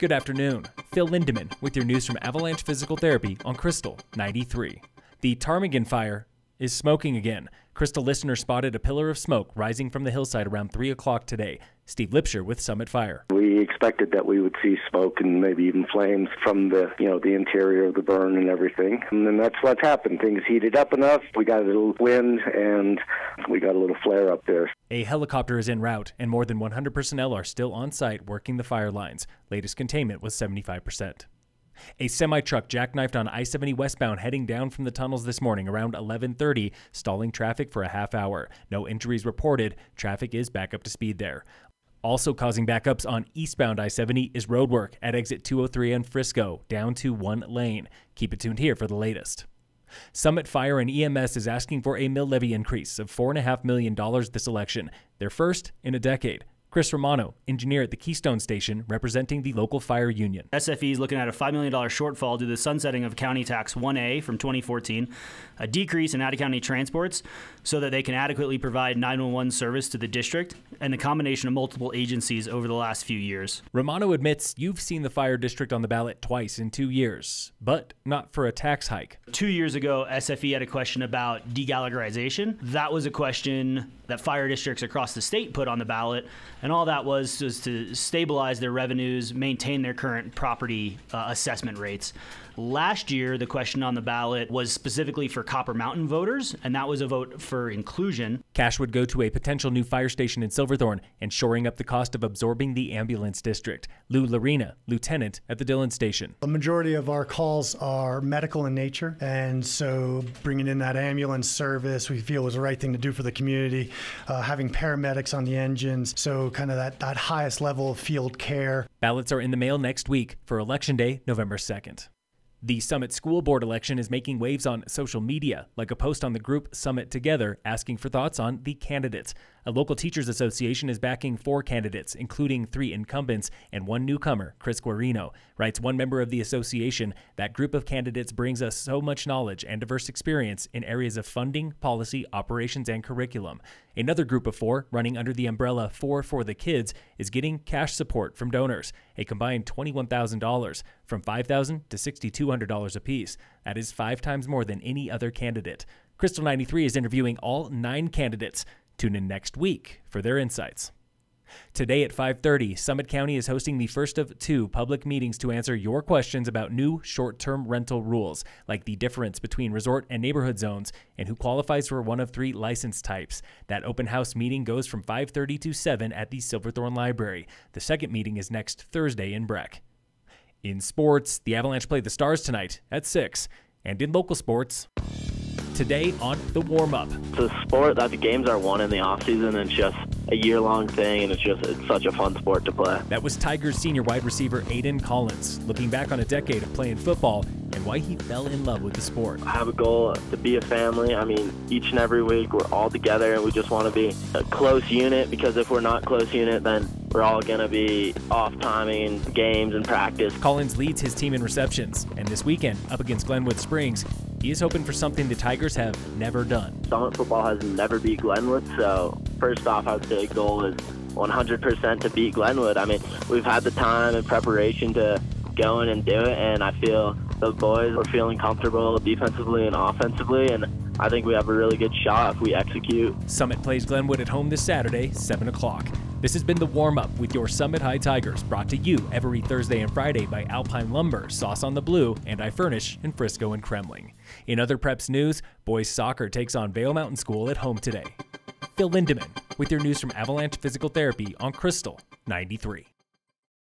Good afternoon. Phil Lindeman with your news from Avalanche Physical Therapy on Krystal 93. The Ptarmigan fire is smoking again. Krystal listener spotted a pillar of smoke rising from the hillside around 3 o'clock today. Steve Lipsher with Summit Fire. We expected that we would see smoke and maybe even flames from the, you know, the interior of the burn and everything. And then that's what's happened. Things heated up enough. We got a little wind and we got a little flare up there. A helicopter is en route and more than 100 personnel are still on site working the fire lines. Latest containment was 75%. A semi-truck jackknifed on I-70 westbound heading down from the tunnels this morning around 11:30, stalling traffic for a half hour. No injuries reported. Traffic is back up to speed there. Also causing backups on eastbound I-70 is roadwork at exit 203 in Frisco, down to one lane. Keep it tuned here for the latest. Summit Fire and EMS is asking for a mill levy increase of $4.5 million this election, their first in a decade. Chris Romano, engineer at the Keystone Station, representing the local fire union. SFE is looking at a $5 million shortfall due to the sunsetting of County Tax 1A from 2014, a decrease in out of county transports so that they can adequately provide 911 service to the district, and the combination of multiple agencies over the last few years. Romano admits you've seen the fire district on the ballot twice in two years, but not for a tax hike. Two years ago, SFE had a question about de-Gallagherization. That was a question that fire districts across the state put on the ballot, and all that was was to stabilize their revenues, maintain their current property uh, assessment rates. Last year, the question on the ballot was specifically for Copper Mountain voters, and that was a vote for inclusion. Cash would go to a potential new fire station in Silverthorne and shoring up the cost of absorbing the ambulance district. Lou Larina, lieutenant at the Dillon station. The majority of our calls are medical in nature, and so bringing in that ambulance service we feel was the right thing to do for the community. Uh, having paramedics on the engines, so kind of that, that highest level of field care. Ballots are in the mail next week for Election Day, November 2nd. The Summit School Board election is making waves on social media, like a post on the group Summit Together asking for thoughts on the candidates. A local teachers association is backing four candidates, including three incumbents and one newcomer, Chris Guarino. Writes one member of the association, that group of candidates brings us so much knowledge and diverse experience in areas of funding, policy, operations, and curriculum. Another group of four, running under the umbrella Four for the Kids, is getting cash support from donors, a combined $21,000, from 5,000 to $6,200 apiece. That is five times more than any other candidate. Krystal 93 is interviewing all nine candidates. Tune in next week for their insights. Today at 5:30, Summit County is hosting the first of two public meetings to answer your questions about new short-term rental rules, like the difference between resort and neighborhood zones and who qualifies for one of three license types. That open house meeting goes from 5:30 to 7 at the Silverthorne Library. The second meeting is next Thursday in Breck. In sports, the Avalanche play the Stars tonight at 6, and in local sports, today on the warm up. It's a sport that the games are won in the off season. It's just a year long thing, and it's just it's such a fun sport to play. That was Tigers senior wide receiver Aidan Collins, looking back on a decade of playing football and why he fell in love with the sport. I have a goal to be a family. I mean, each and every week we're all together, and we just want to be a close unit. Because if we're not close unit, then we're all going to be off timing games and practice. Collins leads his team in receptions, and this weekend, up against Glenwood Springs, he is hoping for something the Tigers have never done. Summit football has never beat Glenwood, so first off, I would say goal is 100% to beat Glenwood. I mean, we've had the time and preparation to go in and do it, and I feel the boys are feeling comfortable defensively and offensively, and I think we have a really good shot if we execute. Summit plays Glenwood at home this Saturday, 7 o'clock. This has been the warm up with your Summit High Tigers, brought to you every Thursday and Friday by Alpine Lumber, Sauce on the Blue, and I Furnish in Frisco and Kremling. In other preps news, boys soccer takes on Vail Mountain School at home today. Phil Lindeman with your news from Avalanche Physical Therapy on Krystal 93.